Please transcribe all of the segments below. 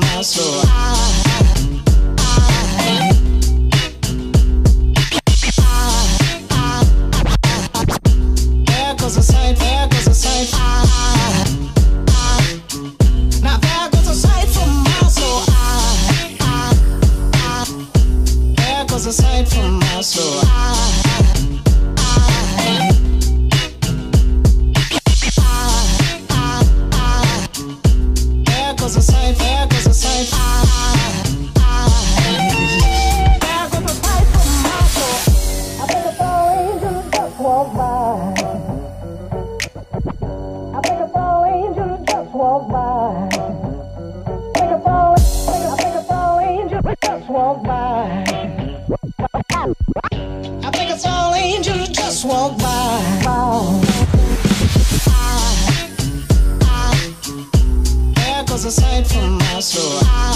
my soul. I, there goes a sight, there goes a sight. There goes a sight my soul. There goes a sight my soul. Goes a sight, there goes a sight. I, there goes soul. I saw angels just walk by. I saw angels just walk by. I think I saw angels just walk by. Goes from my soul. I,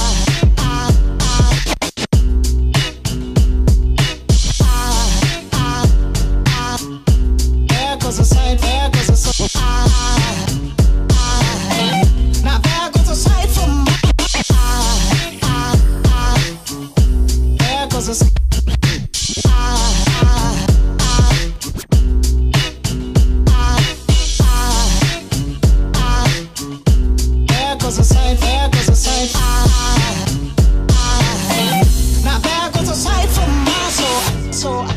I'm safe, yeah, safe. Not safe my soul.